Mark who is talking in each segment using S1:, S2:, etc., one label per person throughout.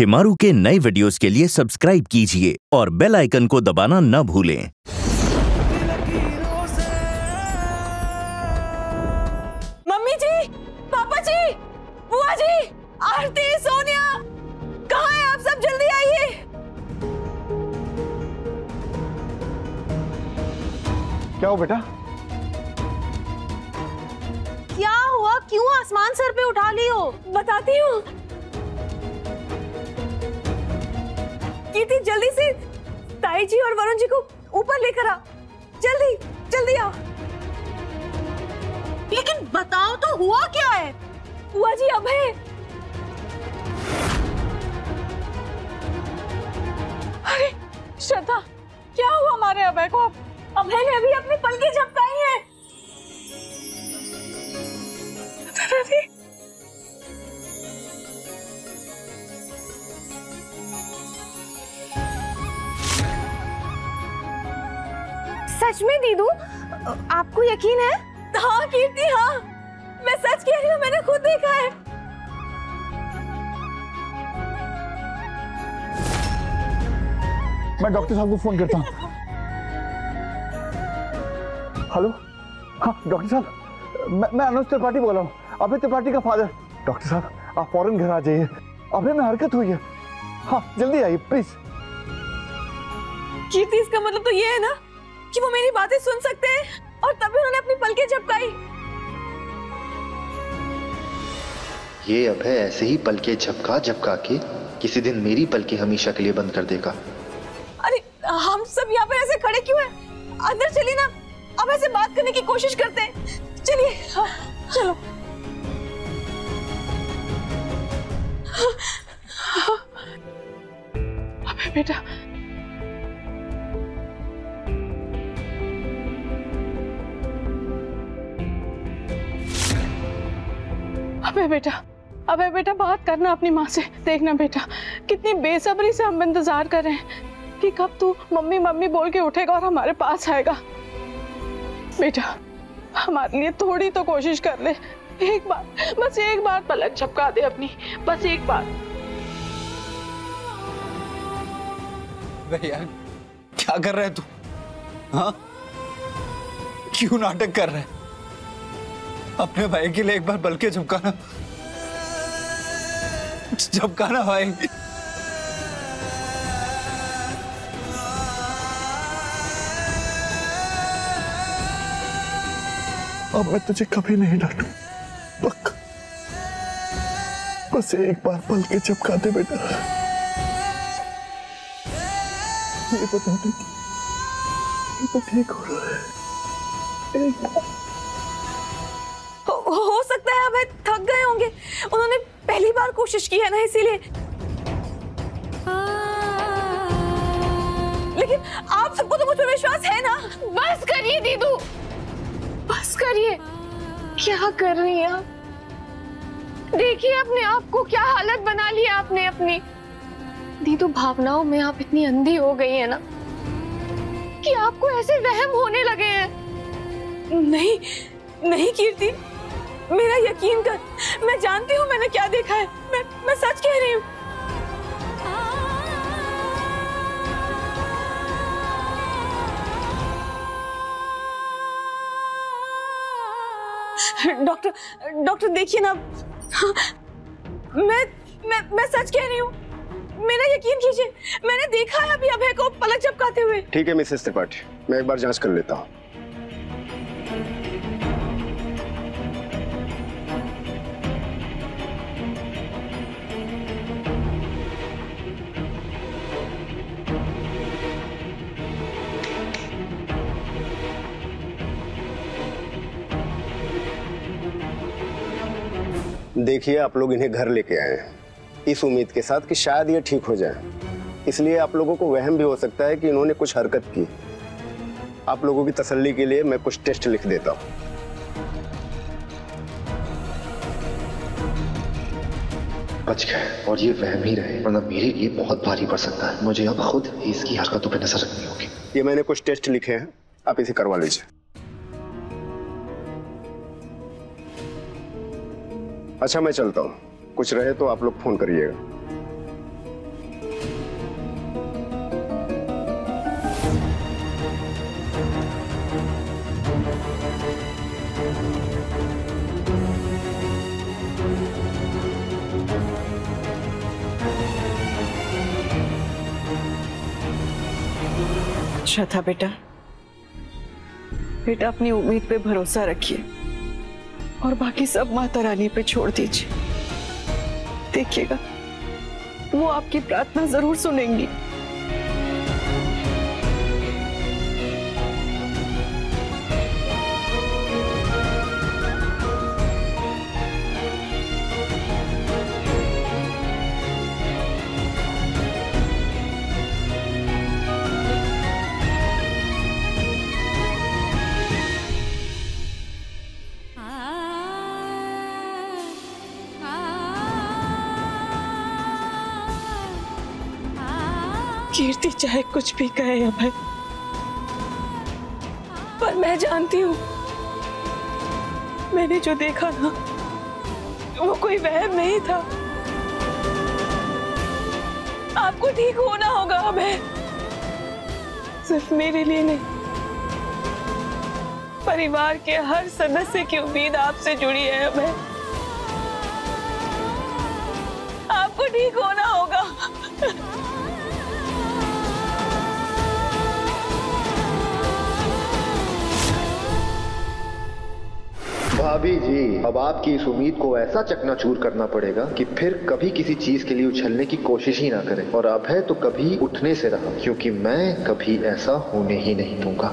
S1: शिमारू के नए वीडियोस के लिए सब्सक्राइब कीजिए और बेल आइकन को दबाना न भूलें।
S2: मम्मी जी पापा जी बुआ जी आरती सोनिया कहाँ है आप सब? जल्दी आइए।
S3: क्या हो बेटा?
S2: क्या हुआ? क्यों आसमान सर पे उठा ली हो? बताती हूँ। कीर्ति जल्दी से ताई जी और वरुण जी को ऊपर लेकर आ। जल्दी जल्दी आओ। लेकिन बताओ तो हुआ क्या है? हुआ जी है। अरे, श्रद्धा, क्या हुआ हमारे अभय को? अभय ने अभी अपनी पलकें झपकाई हैं। सच में दीदू? आपको यकीन है? हाँ कीर्ति हाँ। मैं सच कह रही हूँ मैंने खुद देखा है।
S3: मैं डॉक्टर साहब को फ़ोन करता हूँ। हेलो? हाँ डॉक्टर साहब मैं मैं अनुज त्रिपाठी बोल रहा हूँ। अभय त्रिपाठी का फादर। डॉक्टर साहब आप फ़ौरन घर आ जाइए। अभय में हरकत हुई है। हाँ जल्दी आइए प्लीज़
S2: कीर्ति इसका मतलब तो ये है ना कि वो मेरी बातें सुन सकते हैं और तभी उन्होंने अपनी पलकें झपकाई।
S4: ये अभय ऐसे ही पलके झपका झपका के किसी दिन मेरी पलके हमेशा के लिए बंद कर देगा।
S2: अरे हम सब यहाँ पर ऐसे खड़े क्यों हैं? अंदर चलिए ना। अब ऐसे बात करने की कोशिश करते हैं। चलिए हाँ, चलो।
S5: अबे बेटा अबे बेटा अबे बेटा, बात करना अपनी माँ से, देखना बेटा, कितनी बेसब्री से हम इंतज़ार कर रहे हैं कि कब तू मम्मी मम्मी बोल के उठेगा और हमारे पास आएगा। बेटा हमारे लिए थोड़ी तो कोशिश कर ले। एक बार, बस एक बार पलक झपका दे अपनी, बस एक बार।
S6: यार, क्या कर रहे तू? हाँ? क्यों नाटक कर रहे है? अपने भाई के लिए एक बार बल्कि झपकाना झपकाना भाई।
S3: अब मैं तुझे कभी नहीं डांटू। बस एक बार पल के चपका दे बेटा। ये बता दे ये तो ठीक हो रहा है। एक
S2: हो, बार कोशिश की है ना इसीलिए। लेकिन आप सबको तो मुझ पर विश्वास है ना?
S5: बस करिए दीदू। बस करिए। क्या कर रही हैं आप? देखिए अपने आप को क्या हालत बना ली आपने अपनी। दीदू भावनाओं में आप इतनी अंधी हो गई है ना कि आपको ऐसे वहम होने लगे हैं।
S2: नहीं नहीं कीर्ति। मेरा यकीन कर मैं जानती हूँ मैंने क्या देखा है। मैं मैं सच कह रही हूँ। डॉक्टर डॉक्टर देखिए ना। मैं मैं मैं सच कह रही हूँ। मेरा यकीन कीजिए, मैंने देखा है अभी अभय को पलक झपकाते हुए।
S7: ठीक है, मिसेस त्रिपाठी, मैं एक बार जाँच कर लेता हूँ। देखिए आप लोग इन्हें घर लेके आए हैं। इस उम्मीद के साथ कि शायद ये ठीक हो जाए। इसलिए आप लोगों को वहम भी हो सकता है कि इन्होंने कुछ हरकत की। आप लोगों की तसल्ली के लिए मैं कुछ टेस्ट लिख देता हूँ।
S4: बच गए और ये वहम ही रहे वरना मेरे लिए बहुत भारी पड़ सकता है। मुझे अब खुद इसकी हरकतों पर नज़र रखनी होगी।
S7: ये मैंने कुछ टेस्ट लिखे हैं आप इसे करवा लीजिए। अच्छा मैं चलता हूँ। कुछ रहे तो आप लोग फ़ोन करिएगा।
S2: अच्छा था बेटा। बेटा, अपनी उम्मीद पे भरोसा रखिए। और बाकी सब माता रानी पे छोड़ दीजिए। देखिएगा वो आपकी प्रार्थना ज़रूर सुनेंगी। कीर्ति चाहे कुछ भी कहे अभय पर मैं जानती हूँ, मैंने जो देखा ना वो कोई वहम नहीं था। आपको ठीक होना होगा अभय। सिर्फ़ मेरे लिए नहीं, परिवार के हर सदस्य की उम्मीद आपसे जुड़ी है अभय। आपको ठीक होना होगा।
S4: भाभी जी अब आपकी इस उम्मीद को ऐसा चकनाचूर करना पड़ेगा कि फिर कभी किसी चीज़ के लिए उछलने की कोशिश ही ना करें। और अब है तो कभी उठने से रहा क्योंकि मैं कभी ऐसा होने ही नहीं दूँगा।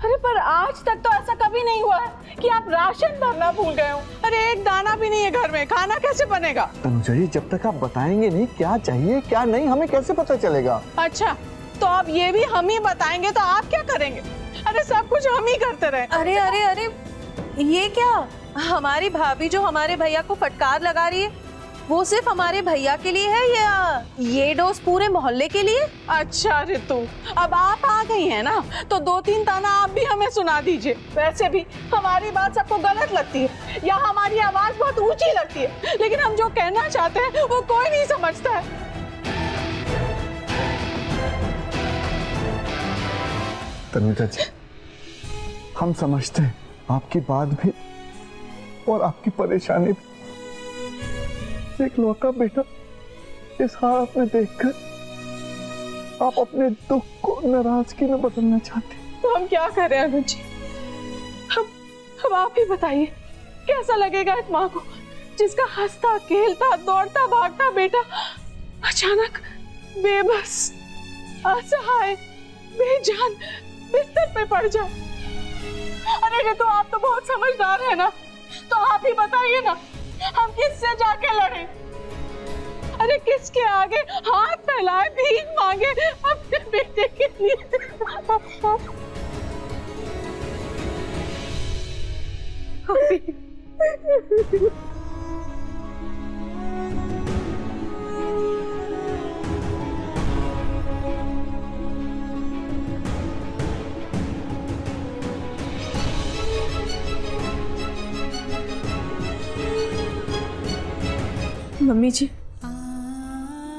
S5: अरे पर आज तक तो ऐसा कभी नहीं हुआ है कि आप राशन भरना भूल गए हो। अरे एक दाना भी नहीं है घर में खाना कैसे बनेगा?
S3: तनुजा जी जब तक आप बताएँगे नहीं क्या चाहिए क्या नहीं हमें कैसे पता चलेगा?
S5: अच्छा तो आप ये भी हम ही बताएँगे तो आप क्या करेंगे? अरे सब कुछ हम ही करते रहे।
S2: अरे अरे अरे ये क्या? हमारी भाभी जो हमारे भैया को फटकार लगा रही है वो सिर्फ़ हमारे भैया के लिए है या ये डोज पूरे मोहल्ले के लिए?
S5: अच्छा ऋतु अब आप आ गई हैं ना तो दो तीन ताना आप भी हमें सुना दीजिए। वैसे भी हमारी बात सबको गलत लगती है या हमारी आवाज़ बहुत ऊँची लगती है लेकिन हम जो कहना चाहते हैं वो कोई नहीं समझता है।
S3: तनुजा जी, हम समझते हैं, आपकी बात भी और आपकी परेशानी भी। एक लौका बेटा, इस हालत में देखकर आप अपने दुख को नाराज़गी में बदलना चाहते हैं।
S5: तो हम क्या करें अनुज जी? हम हम आप ही बताइए, कैसा लगेगा एक माँ को, जिसका हंसता, खेलता, दौड़ता, भागता बेटा अचानक बेबस, असहाय, बेजान बिस्तर पे पड़ जाए। अरे ये तो आप तो बहुत समझदार है ना। तो आप ही बताइए ना, हम किससे जाके लड़े? अरे किसके आगे हाथ फैलाए, भीख मांगे अपने बेटे के लिए?
S2: मम्मी जी,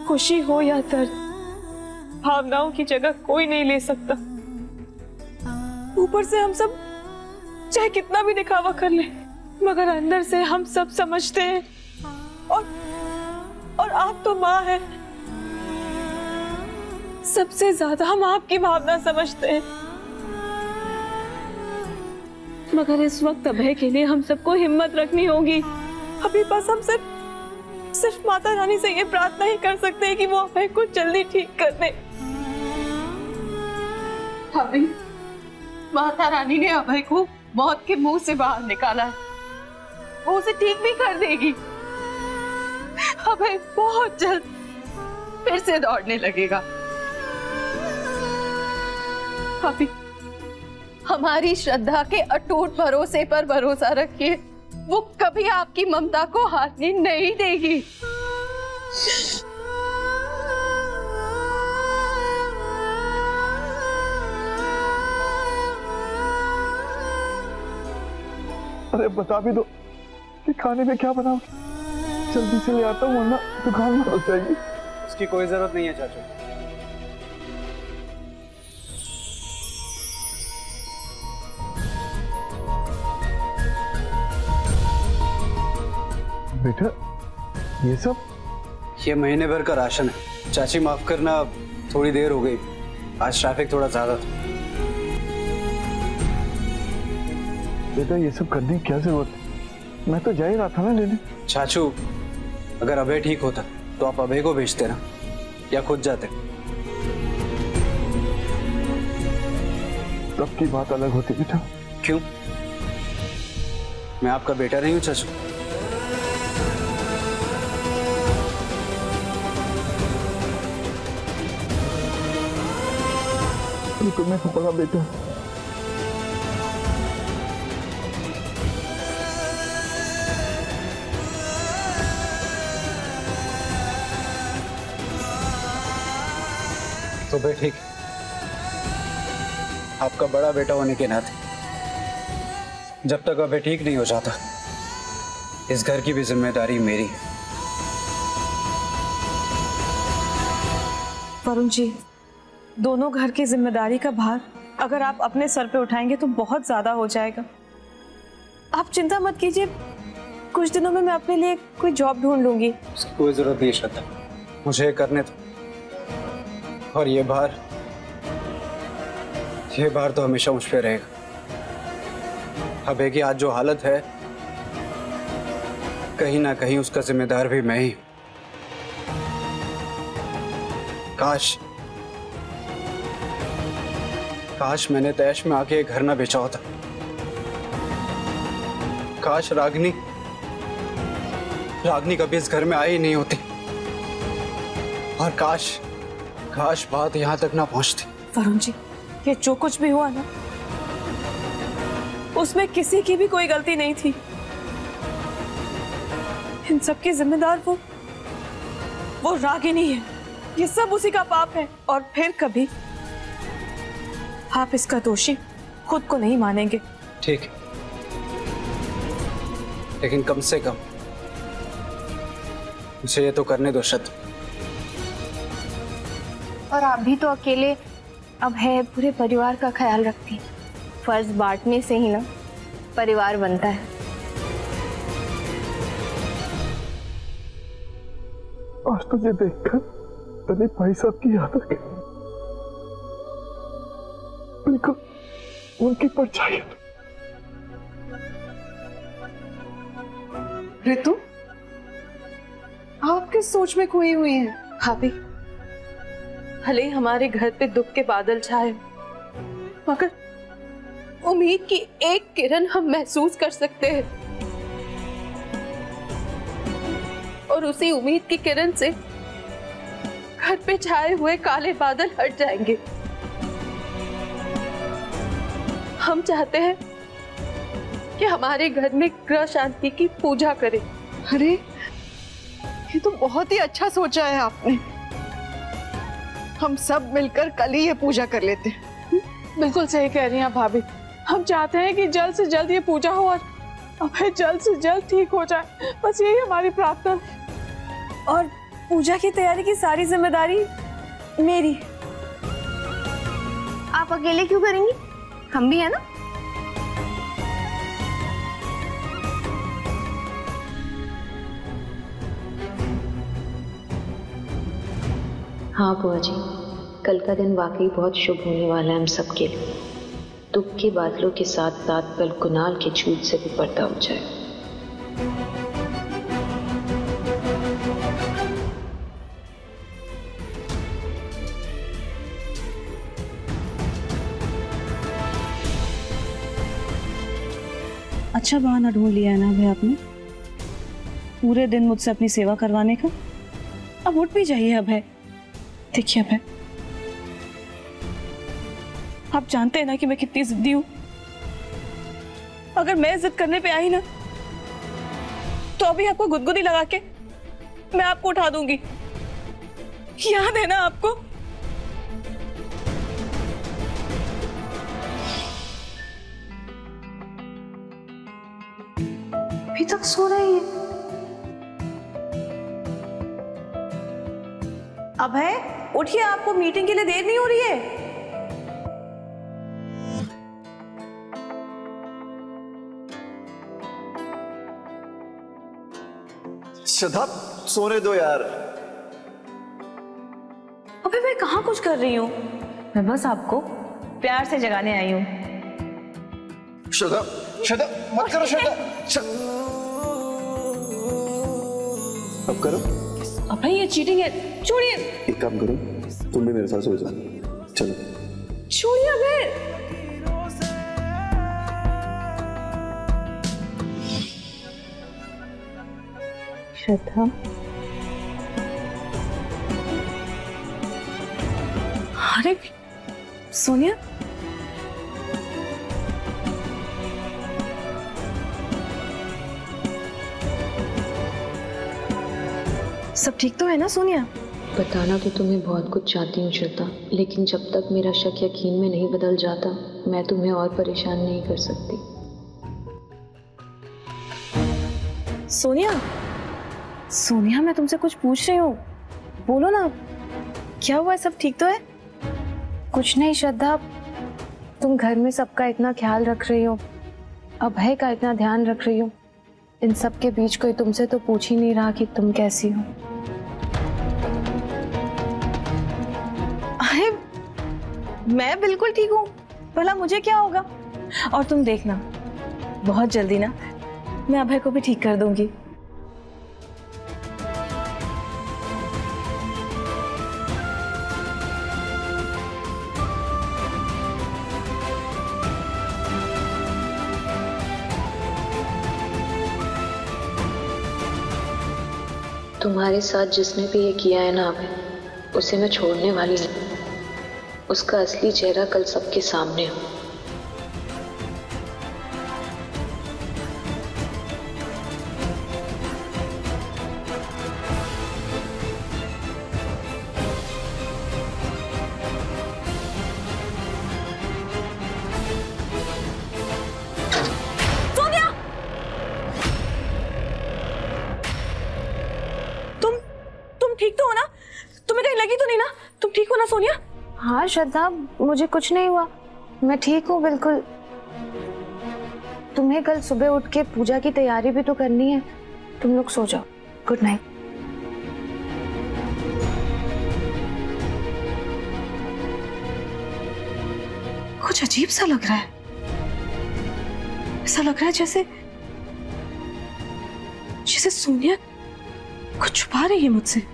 S2: खुशी हो या दर्द, भावनाओं की जगह कोई नहीं ले सकता। ऊपर से हम सब चाहे कितना भी दिखावा कर ले, मगर अंदर से हम सब समझते हैं। और और आप तो माँ है। सबसे ज़्यादा हम आपकी भावना समझते हैं। मगर इस वक्त अभय के लिए हम सबको हिम्मत रखनी होगी। अभी बस हम सिर्फ़ सिर्फ़ माता रानी से ये प्रार्थना ही कर सकते हैं कि वो अभय को जल्दी ठीक कर दे।
S5: माता रानी ने अभय को मौत के मुँह से बाहर निकाला है। वो उसे ठीक भी कर देगी। अभय बहुत जल्द फिर से दौड़ने लगेगा।
S2: अभी हमारी श्रद्धा के अटूट भरोसे पर भरोसा रखिए। वो कभी आपकी ममता को हारने नहीं देगी।
S3: अरे बता भी दो कि खाने में क्या बनाओगे जल्दी से ले आता हूँ वरना दुकान में हो जाएगी।
S6: उसकी कोई ज़रूरत नहीं है चाचू।
S3: बेटा ये सब?
S6: ये महीने भर का राशन है। चाची माफ़ करना थोड़ी देर हो गई। आज ट्रैफ़िक थोड़ा ज़्यादा था।
S3: बेटा ये सब करने की क्या ज़रूरत है? मैं तो जा ही रहा था ना लेने।
S6: चाचू अगर अभय ठीक होता तो आप अभय को भेजते ना या खुद जाते।
S3: तब की बात अलग होती बेटा।
S6: क्यों? मैं आपका बेटा नहीं हूँ चाचू।
S3: ये तो मैं बड़ा बेटा
S6: तो भाई ठीक। आपका बड़ा बेटा होने के नाते जब तक अभय ठीक नहीं हो जाता इस घर की भी ज़िम्मेदारी मेरी है।
S2: वरुण जी दोनों घर की ज़िम्मेदारी का भार अगर आप अपने सर पे उठाएँगे तो बहुत ज़्यादा हो जाएगा। आप चिंता मत कीजिए। कुछ दिनों में मैं अपने लिए कोई जॉब ढूंढ लूँगी।
S6: उसकी कोई ज़रूरत नहीं, श्रद्धा। मुझे करने दो। और ये भार ये भार तो हमेशा मुझ पर रहेगा। अब की आज जो हालत है, कहीं ना कहीं उसका जिम्मेदार भी मैं हूँ। काश काश मैंने तैश में आके घर ना बेचा होता। काश रागनी रागनी कभी इस घर में आई नहीं होती। और काश काश बात यहाँ तक ना पहुँचती।
S2: वरुण जी, ये जो कुछ भी हुआ ना, उसमें किसी की भी कोई गलती नहीं थी। इन सब की जिम्मेदार वो वो रागिनी है। ये सब उसी का पाप है। और फिर कभी आप इसका दोषी खुद को नहीं मानेंगे।
S6: ठीक है। लेकिन कम से कम मुझे ये तो करने दो शत
S8: और आप भी तो अकेले अब है पूरे परिवार का ख्याल रखती। फ़र्ज़ बांटने से ही ना परिवार बनता है।
S3: आज तुझे देखकर तने भाई साहब की याद आ गई बिल्कुल उनकी परछाई। है।
S5: ऋतु आप किस सोच में खोई हुई हैं?
S2: भाभी भले ही हमारे घर पे दुख के बादल छाए मगर उम्मीद की एक किरण हम महसूस कर सकते हैं। और उसी उम्मीद की किरण से घर पे छाए हुए काले बादल हट जाएँगे। हम चाहते हैं कि हमारे घर में ग्रह शांति की पूजा करें।
S5: अरे ये तो बहुत ही अच्छा सोचा है आपने। हम सब मिलकर कल ही ये पूजा कर लेते हैं। बिल्कुल सही कह रही हैं भाभी। हम चाहते हैं कि जल्द से जल्द ये पूजा हो और अभय जल्द से जल्द ठीक हो जाए। बस यही हमारी प्रार्थना है।
S2: और पूजा की तैयारी की सारी ज़िम्मेदारी मेरी।
S8: आप अकेले क्यों करेंगी? हम भी है ना?
S9: हाँ बुआ जी। कल का दिन वाकई बहुत शुभ होने वाला है हम सबके लिए। दुख के बादलों के साथ साथ कल कुनाल के झूठ से भी पर्दा हो जाए।
S2: अच्छा बहाना ढूंढ लिया है ना भाई आपने? पूरे दिन मुझसे अपनी सेवा करवाने का? अब उठ भी जाइए अभय। देखिए अभय। आप जानते हैं ना कि मैं कितनी जिद्दी हूँ। अगर मैं जिद करने पे आई ना तो अभी आपको गुदगुदी लगा के मैं आपको उठा दूँगी। याद है ना आपको?
S8: अभी तक सो रही है।
S2: अभय उठिए आपको मीटिंग के लिए देर नहीं हो रही है।
S10: श्रद्धा सोने दो यार।
S2: अबे मैं कहा कुछ कर रही हूँ? मैं बस आपको प्यार से जगाने आई हूँ।
S3: श्रद्धा श्रद्धा मत करो श्रद्धा अब करो।
S2: अभय ये चीटिंग है। छोड़िए।
S3: एक काम करो तुम भी मेरे साथ सो जाओ। चलो।
S2: छोड़िए अभय श्रद्धा। अरे सोनिया सब ठीक तो है ना सोनिया?
S9: बताना तो तुम्हें बहुत कुछ चाहती हूँ श्रद्धा लेकिन जब तक मेरा शक यकीन में नहीं बदल जाता मैं तुम्हें और परेशान नहीं कर सकती।
S2: सोनिया? सोनिया मैं तुमसे कुछ पूछ रही हूँ। बोलो ना क्या हुआ? सब ठीक तो है?
S11: कुछ नहीं श्रद्धा तुम घर में सबका इतना ख्याल रख रही हो अभय का इतना ध्यान रख रही हो? इन सब के बीच कोई तुमसे तो पूछ ही नहीं रहा कि तुम कैसी हो।
S2: अरे, मैं बिल्कुल ठीक हूँ। भला मुझे क्या होगा? और तुम देखना, बहुत जल्दी ना, मैं अभय को भी ठीक कर दूँगी।
S9: तुम्हारे साथ जिसने भी ये किया है ना अब उसे मैं छोड़ने वाली हूँ उसका असली चेहरा कल सबके सामने हो।
S2: तुम्हें कहीं लगी तो नहीं ना? तुम ठीक हो ना सोनिया?
S11: हाँ श्रद्धा मुझे कुछ नहीं हुआ। मैं ठीक हूँ बिल्कुल। तुम्हें कल सुबह उठ के पूजा की तैयारी भी तो करनी है। तुम लोग सो जाओ। गुड नाइट
S2: कुछ अजीब सा लग रहा है। ऐसा लग रहा है जैसे जैसे सोनिया कुछ छुपा रही है मुझसे।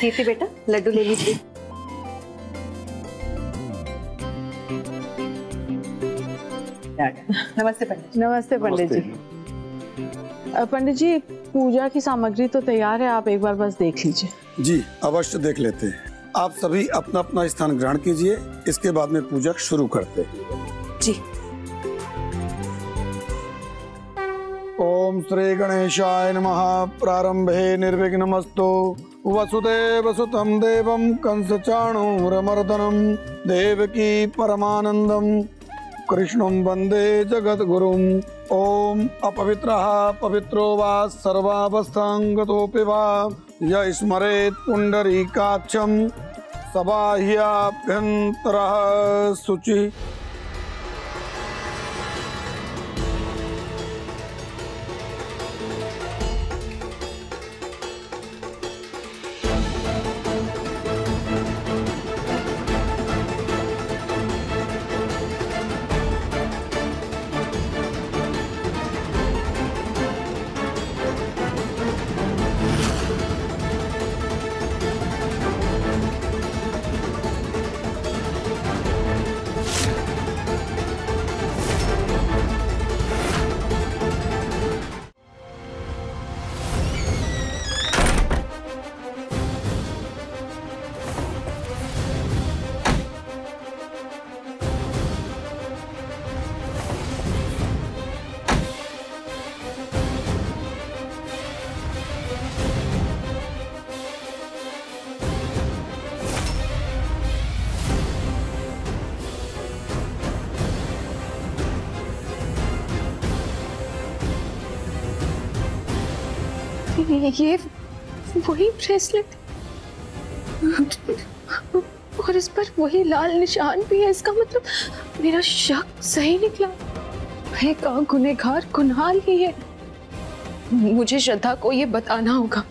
S10: कीर्ति बेटा लड्डू ले लीजिए। नमस्ते पंडित
S12: नमस्ते पंडित जी। पंडित जी पूजा की सामग्री तो तैयार है आप एक बार बस देख लीजिए।
S5: जी अवश्य देख लेते हैं। आप सभी अपना अपना स्थान ग्रहण कीजिए इसके बाद में पूजा शुरू करते हैं।
S2: जी।
S5: ओम श्री गणेशाय नमः प्रारंभे निर्विघ्नमस्तु। वसुदेव सुतं देवं कंसचाणूरमर्दनं, देवकी परमानन्दं। कृष्णं वंदे जगद्गुरुम्, ॐ अपवित्रः, पवित्रो वा सर्वावस्थां गतोऽपि वा। य स्मरेत् पुण्डरीकाक्षं, सबाह्याभ्यन्तरः शुचिः।
S11: ये वही ब्रेसलेट।
S8: और इस पर वही लाल निशान भी है, इसका मतलब मेरा शक सही निकला। का गुनेगार कुणाल ही है। मुझे श्रद्धा को ये बताना होगा।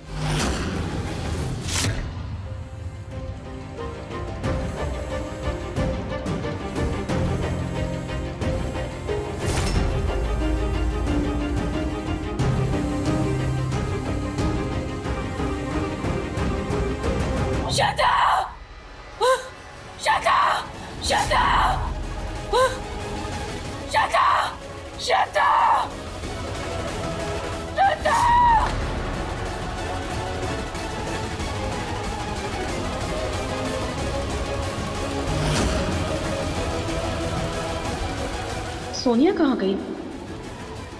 S2: सोनिया कहाँ गई?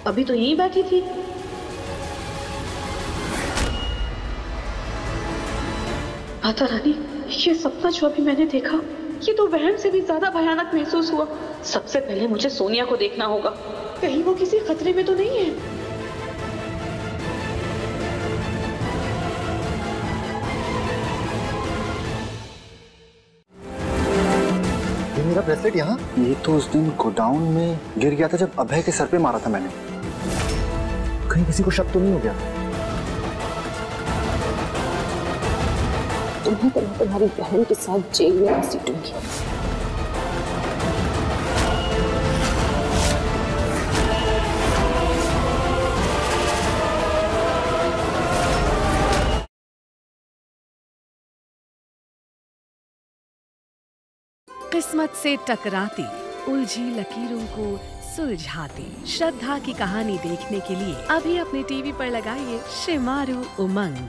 S2: अभी तो यहीं बैठी थी। माता रानी, ये सपना जो अभी मैंने देखा, ये तो वहम से भी ज़्यादा भयानक महसूस हुआ। सबसे पहले मुझे सोनिया को देखना होगा। कहीं वो किसी खतरे में तो नहीं है।
S3: ब्रेसलेट यहाँ? ये तो उस दिन गोडाउन में गिर गया था जब अभय के सर पे मारा था मैंने। कहीं किसी को शक तो नहीं हो गया?
S8: तुम्हें तो तुम्हारी बहन के साथ जेल में घसीटूँगी
S13: किस्मत से टकराती, उलझी लकीरों को सुलझाती। श्रद्धा की कहानी देखने के लिए अभी अपने टीवी पर लगाइए शिमारू उमंग।